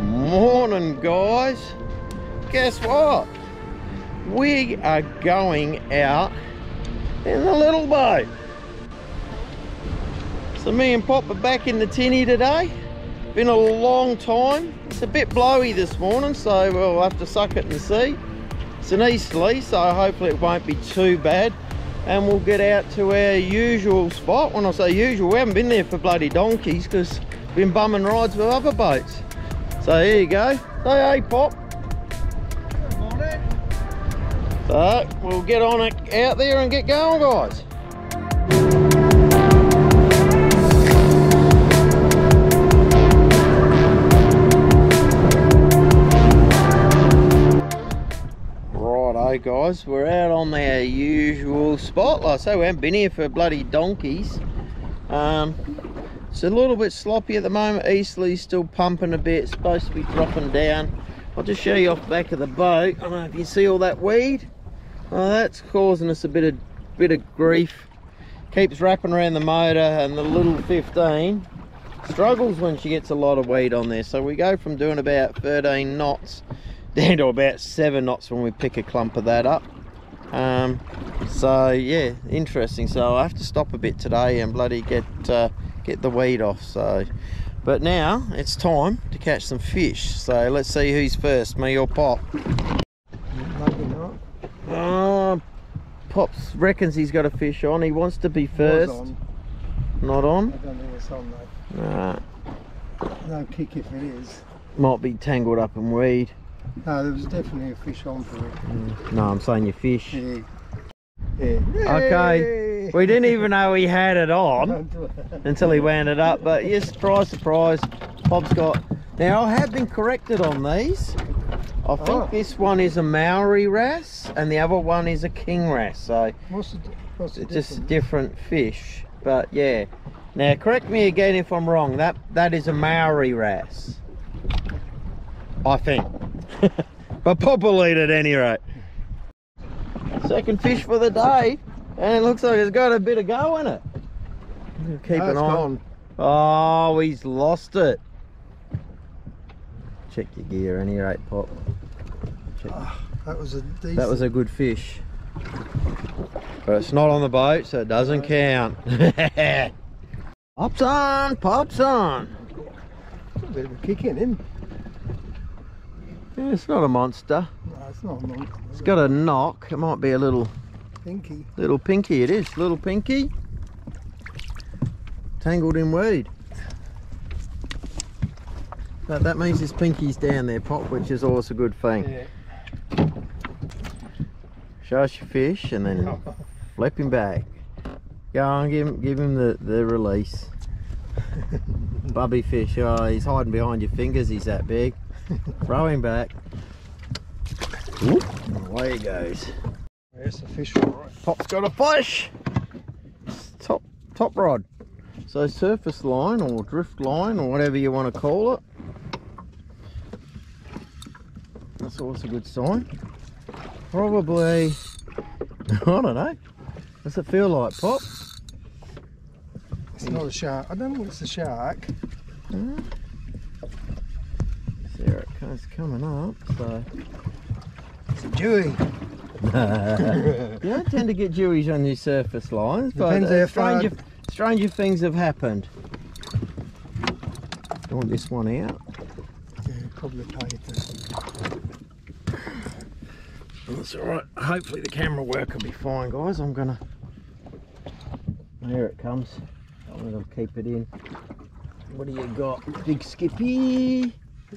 Morning, guys. Guess what? We are going out in the little boat. So me and Pop are back in the tinny today. Been a long time. It's a bit blowy this morning, so we'll have to suck it and see. It's an easterly, so hopefully it won't be too bad. And we'll get out to our usual spot. When I say usual, we haven't been there for bloody donkeys because we've been bumming rides with other boats. So here you go. Say hey, Pop. So we'll get on it out there and get going, guys. Guys. We're out on our usual spot. Like I say, we haven't been here for bloody donkeys. Um, it's a little bit sloppy at the moment. Easterly's still pumping a bit. Supposed to be dropping down. I'll just show you off the back of the boat. I don't know if you see all that weed. Oh, that's causing us a bit of bit of grief. Keeps wrapping around the motor and the little 15 struggles when she gets a lot of weed on there. So we go from doing about 13 knots down to about 7 knots when we pick a clump of that up. Um, so yeah, interesting. So I have to stop a bit today and bloody get uh, get the weed off. So, but now it's time to catch some fish. So let's see who's first, me or Pop. Maybe not. Oh, Pops reckons he's got a fish on. He wants to be first. on. Not I on. don't think it's on though. Nah, No kick if it is. might be tangled up in weed. No, there was definitely a fish on for it. Mm. No, I'm saying your fish. Yeah. Yeah. Okay. We didn't even know he had it on. Don't do it. until he wound it up. But yes, surprise, surprise, Pop's got. Now I have been corrected on these. I think Oh. this one is a Maori wrasse and the other one is a king wrasse. So What's the, what's the it's just a different fish. But yeah. Now correct me again if I'm wrong. That that is a Maori wrasse. I think. but Pop will eat at any rate. Second fish for the day. And it looks like it's got a bit of go in it. Keep Oh, an eye. gone. Oh, he's lost it. Check your gear, any rate, Pop. Check. Ah, that was a decent. That was a good fish. But it's not on the boat, so it doesn't count. pops on, pops on. a bit of a kick in him. Yeah, it's not a monster. No, it's not a monster. It's got a knock. It might be a little, pinky. little pinky. It is, little pinky. Tangled in weed. But that means his pinky's down there, Pop, which is always a good thing. Yeah. Show us your fish and then flip him back. Go on, give him, give him the, the release. Bubby fish, oh, he's hiding behind your fingers, he's that big. Throw him back. Whoop, and away he goes. There's the fish all right. Pop's got a fish! Top, top rod. So surface line or drift line or whatever you want to call it. That's always a good sign. Probably, I don't know. What's it feel like, Pop? It's not a shark. I don't think it's a shark. There it comes coming up, so. It's a dhuie. you don't tend to get dhuies on your surface lines, but Depends uh, stranger, stranger things have happened. I want this one out. Yeah, probably the That's alright. Hopefully the camera work will be fine, guys. I'm gonna. There it comes. I'm gonna keep it in. What do you got? Big Skippy.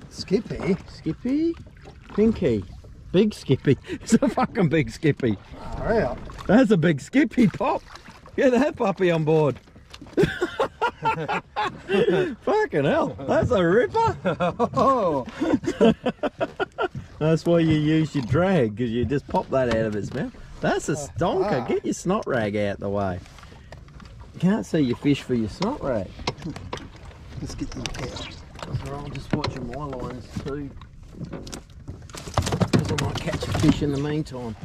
Skippy. Skippy. Pinky. Big Skippy. It's a fucking big Skippy. Out. That's a big Skippy pop. Get that puppy on board. Fucking hell, that's a ripper. Oh, That's why you use your drag, because you just pop that out of its mouth. That's a stonker. ah. Get your snot rag out the way. You can't see your fish for your snot rag. let's get them out. So I'm just watching my lines too. Because I might catch a fish in the meantime.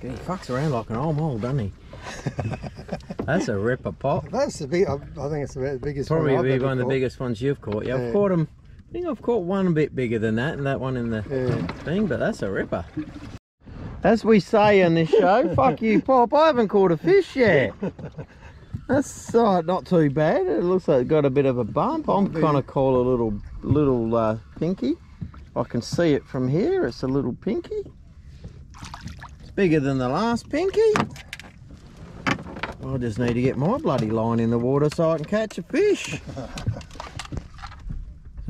He fucks around like an old mole, doesn't he? That's a ripper pot. That's the big. I, I think it's the biggest. Probably one be one of the caught. biggest ones you've caught. Yeah, I've caught them. I think I've caught one a bit bigger than that, and that one in the Yeah. thing, but that's a ripper. As we say in this show, fuck you, Pop. I haven't caught a fish yet. That's uh, not too bad. It looks like it got a bit of a bump. I'm Bit. kind of call a little, little uh, pinky. I can see it from here. It's a little pinky. It's bigger than the last pinky. I just need to get my bloody line in the water so I can catch a fish.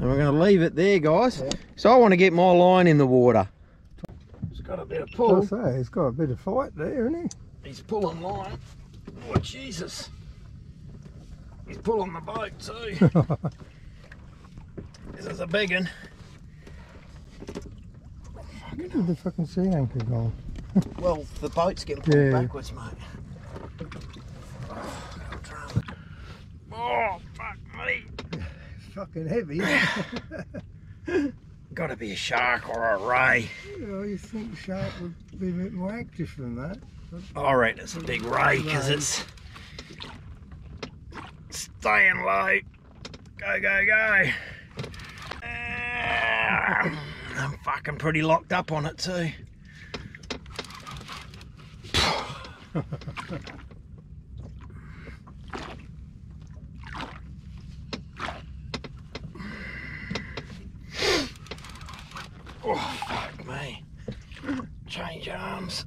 And we're going to leave it there, guys. Yeah. So I want to get my line in the water. It's got a bit of pull. I say he's got a bit of fight there, isn't he? He's pulling line. Oh, Jesus. He's pulling the boat too. this is a big one. Where did the fucking sea anchor gone? Well, the boat's getting pulled Yeah. backwards, mate. Oh, fuck me. It's fucking heavy. Gotta be a shark or a ray. you know, you think shark would be a bit more active than that. I reckon it's a big ray because it's staying low. Go, go, go. I'm fucking pretty locked up on it too. Oh, fuck me. Change arms.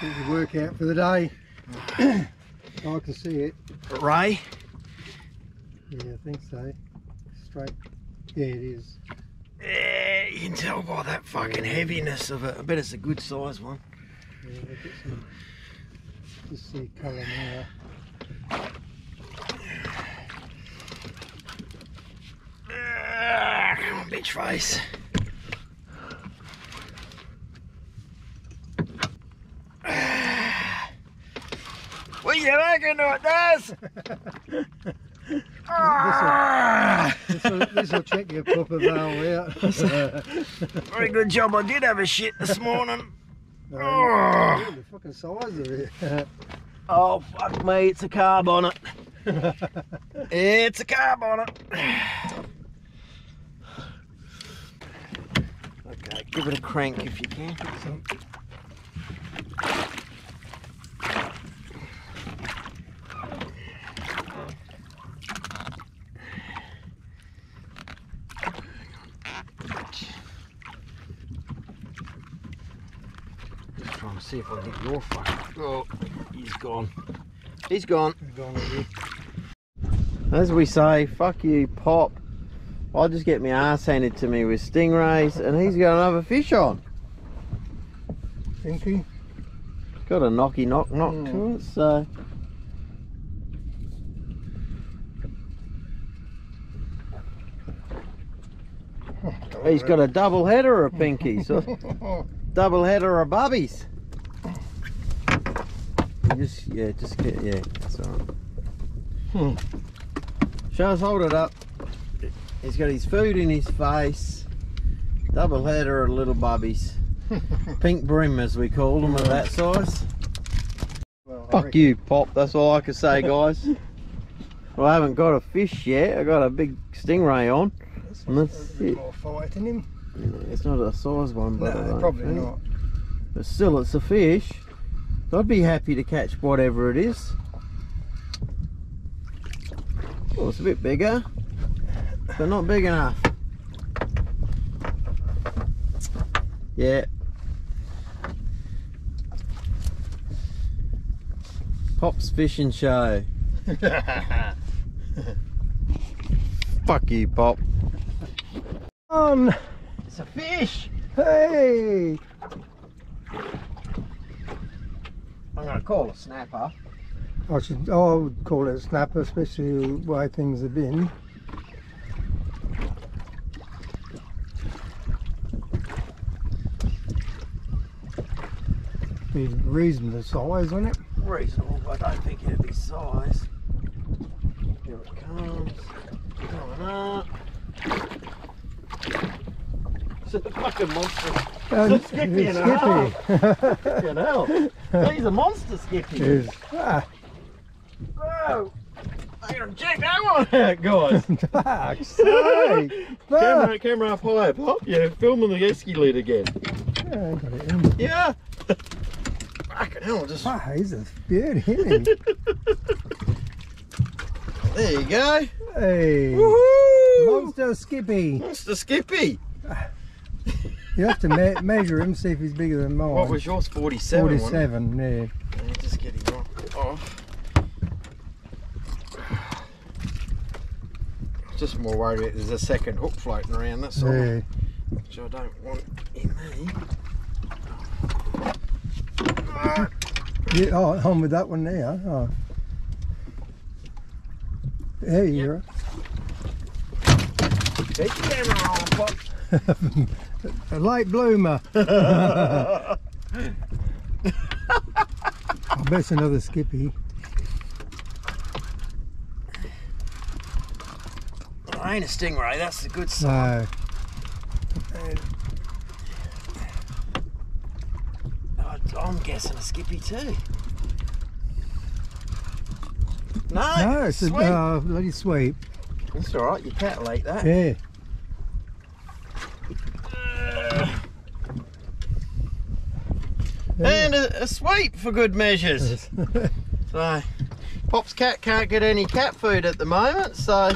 Get your work out for the day. I can see it. Ray? Yeah, I think so. Straight. Yeah, it is. Yeah, you can tell by that fucking heaviness of it. I bet it's a good size one. Yeah, some. Just see colour now. Ah, come on, bitch face. What you reckon it This will, this will check your proper valve out. very good job I did have a shit this morning. Um, Oh, look the fucking size of it. oh fuck me, it's a carb on it. It's a carb on it. Okay, give it a crank if you can. See if I can get your. Oh, he's gone. He's gone. Gone with it. As we say, fuck you, Pop. I'll just get my ass handed to me with stingrays, and he's got another fish on. Pinky. Got a knocky knock knock to Mm. it, so. He's got a double header of pinkies, so double header of bubbies. You Just yeah, just get yeah, that's all right. Hmm. Shaz, hold it up. He's got his food in his face. Double header of little bubbies. Pink bream as we call them of that size. Well, Fuck you, Pop. That's all I can say, guys. well, I haven't got a fish yet. I got a big stingray on. This And one's that's bit it. more fight in him. It's not a size one, but No, probably not. But still, it's a fish. I'd be happy to catch whatever it is. Oh, it's a bit bigger, but not big enough. Yeah. Pop's Fishing Show. Fuck you, Pop. On. It's a fish. Hey. I'm gonna call it a snapper. I should. Oh, I would call it a snapper, especially the way things have been. Be reasonable size, wouldn't it? Reasonable, but I don't think it'd be size. Here it comes. Coming up. It's a fucking monster. Um, Skippy it's and Skippy. Fucking hell. He's a monster, Skippy. Is- ah, Whoa. I'm gonna check that one out, guys. fuck's sake. camera, camera up high, Pop. Yeah, filming the esky lid again. Yeah, I got it in. Yeah. Fucking hell, just Ah, he's a beauty, isn't there you go. Hey, Woohoo! Monster Skippy. Monster Skippy. You have to me measure him, see if he's bigger than mine. What was yours? 47. wasn't it? 47, yeah. Let me just get him off. Just more worried that there's a second hook floating around, that's all. Yeah. Which I don't want in me. yeah. Oh, on with that one there. Oh. There you are. Keep your camera off. A late bloomer. I bet it's another Skippy. I ain't a stingray, that's the good sign. Oh, I'm guessing a skippy too. No, no, it's a uh, bloody sweep. It's alright, you can't like that. Yeah. And a, sweep for good measures. So, Pop's cat can't get any cat food at the moment, so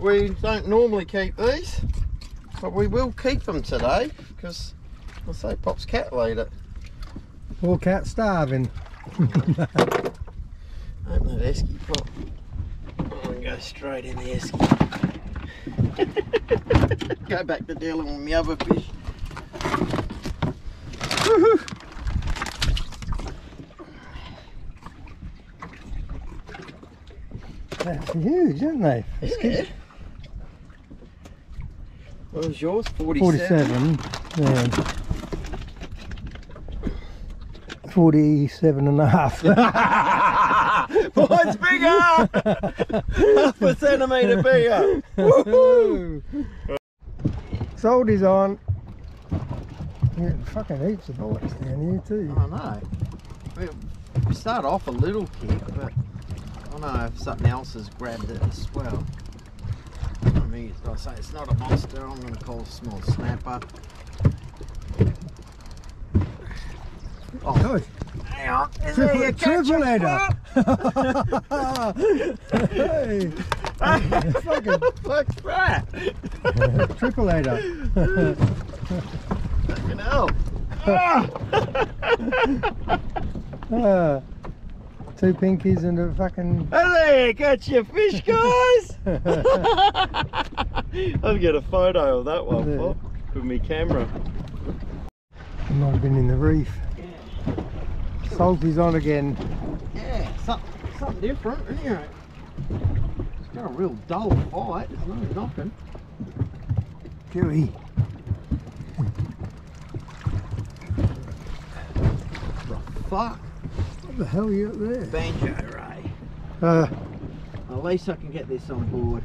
we don't normally keep these. But we will keep them today, because I'll say Pop's cat eat it. Poor cat starving. Open that esky Pop. And go straight in the esky. go back to dealing with my other fish. That's huge, aren't they? Yeah. What was yours? 47? 47. Yeah. 47 and a half. Mine's bigger! Half a centimetre bigger! Woohoo! Salty's on. Yeah, fucking heaps of bullets down here too. I know. We, start off a little kick, but don't know if something else has grabbed it as well. I mean, it's, I say it's not a monster. I'm going to call it a small snapper. Oh, hang on. Is Triple- there your triple ketchup? hey. fucking What's that? triple header. Fucking hell. Ah! Two pinkies and a fucking. Hey there, got your fish, guys! I'll get a photo of that one, Yeah. Pop, with my camera. Might have been in the reef. Salty's on again. Yeah, something, something different, isn't it? It's got a real dull fight, there's no knocking. Gooey. Fuck, What the hell are you up there? banjo ray. Uh, At least I can get this on board.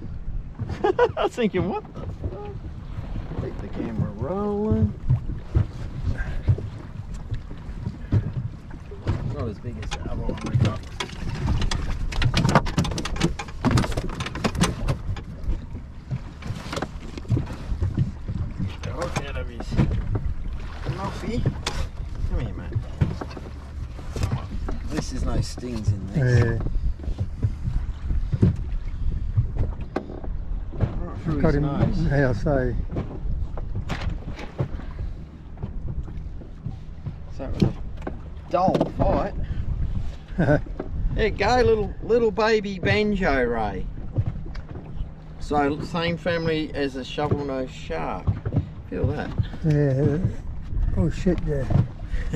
I was thinking, what the fuck? Keep the camera rolling. Not as big as the other one we got. The hook out of his muffy. Come here, mate. At least there's no stings in this. yeah. Right through Got his him. nose. How I. So it was a dull fight. There you go, little little baby banjo ray. So same family as a shovel nosed shark. Feel that? Yeah. Oh shit, yeah.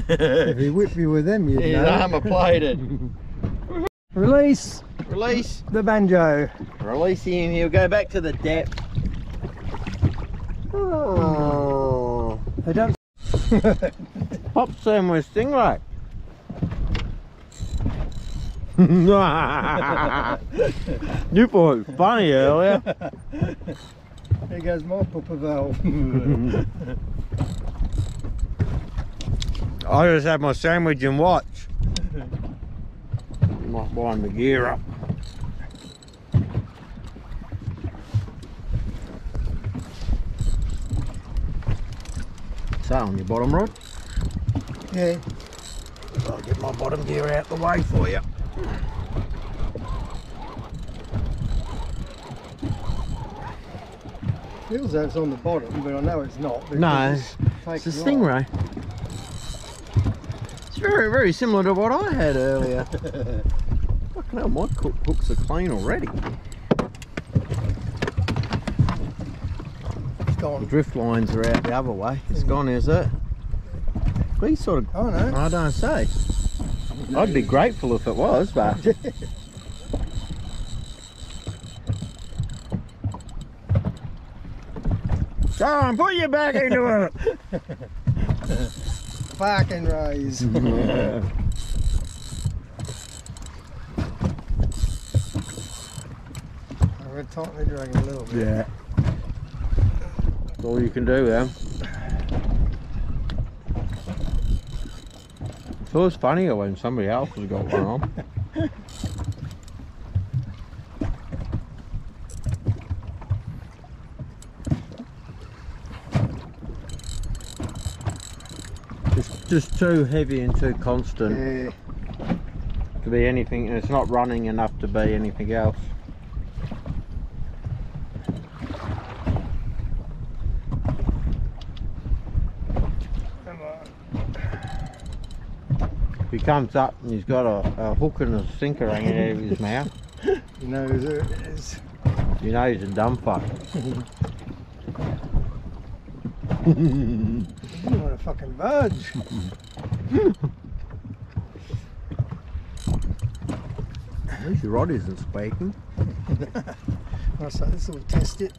If he whipped you with them, you'd He's know. armour plated. Release Release. the banjo. Release him, he'll go back to the depth. Oh. They don't. Pop Sam with stingray. you thought it was funny earlier. There goes my pupper valve. I just had my sandwich and watch. Might wind the gear up. So on your bottom rod, yeah. I'll get my bottom gear out the way for you. Feels though it's on the bottom, but I know it's not. because No, it's It's a taken off. stingray. It's very, very similar to what I had earlier. Fucking hell, my cook hooks are clean already. It's The drift lines are out the other way. It's hmm. gone, is it? We sort of, Oh no. I don't say. I'd be grateful if it was, but Go on, put your back into it. Back and raise. I'm going to tighten the drag a little bit. yeah. That's all you can do then. It's always funnier when somebody else has got one on. It's just too heavy and too constant Yeah. to be anything, and it's not running enough to be anything else. Come on. If he comes up and he's got a, a hook and a sinker hanging out of his mouth, You know who it is. you know he's a dumb fuck. You want to fucking budge. At least your rod isn't squeaking. I say this will test it.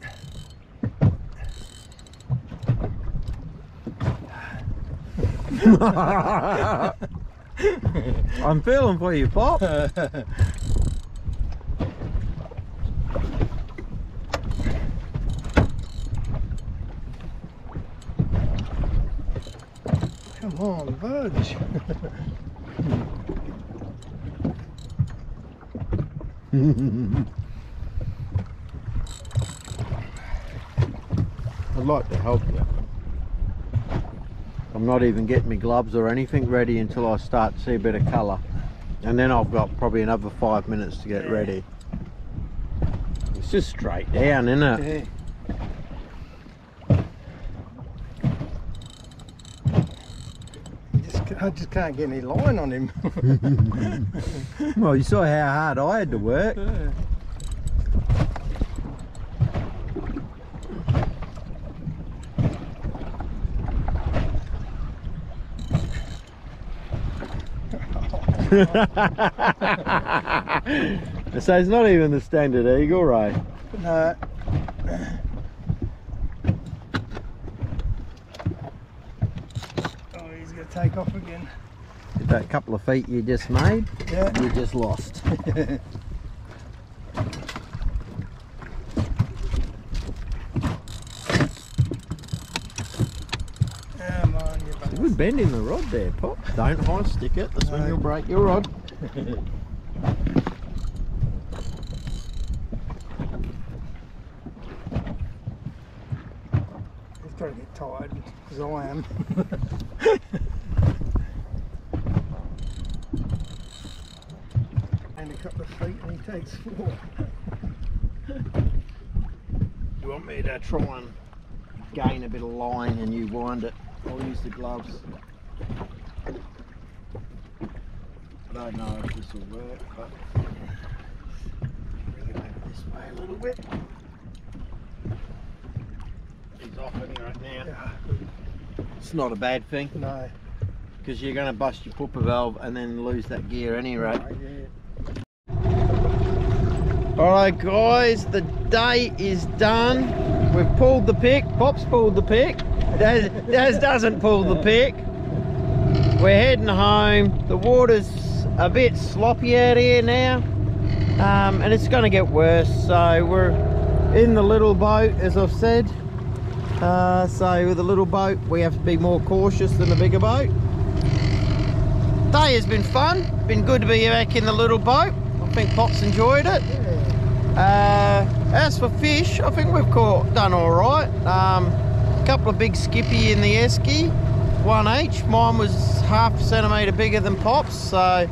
I'm feeling for you, Pop. Come on, budge. I'd like to help you. I'm not even getting my gloves or anything ready until I start to see a bit of colour. And then I've got probably another five minutes to get Yeah. ready. It's just straight down, isn't it? Yeah. Just, I just can't get any line on him. Well, you saw how hard I had to work. so it's not even the standard eagle, right? no. Oh, he's going to take off again. That couple of feet you just made, Yeah. you just lost. Come on, you bugger. Good bend in the rod there, Pop. Don't high stick it, that's when you'll break your rod. He's got to get tired, because I am. and a couple of feet and he takes four. You want me to try and gain a bit of line and you wind it? I'll use the gloves. I don't know if this will work, but over this way a little bit. He's off anyway now. Yeah. It's not a bad thing No. because you're going to bust your pupper valve and then lose that gear anyway. Right, yeah. Alright guys, the day is done. We've pulled the pick. Pop's pulled the pick. Daz, Daz doesn't pull the pick. We're heading home. The water's a bit sloppy out here now um, and it's going to get worse. So we're in the little boat as I've said. Uh, so with a little boat we have to be more cautious than a bigger boat. Day has been fun. Been good to be back in the little boat. I think Pop's enjoyed it. Uh, as for fish I think we've caught done all right. Um, a couple of big skippy in the esky. One each. Mine was half a centimetre bigger than Pop's so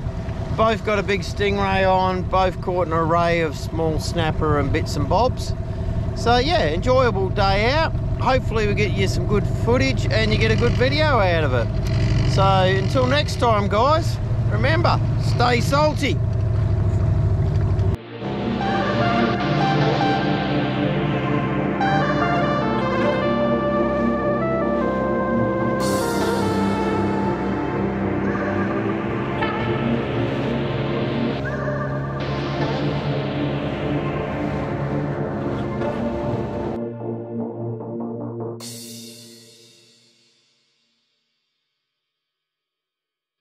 both got a big stingray on both caught an array of small snapper and bits and bobs. So yeah enjoyable day out. Hopefully we get you some good footage and you get a good video out of it. So until next time guys remember stay salty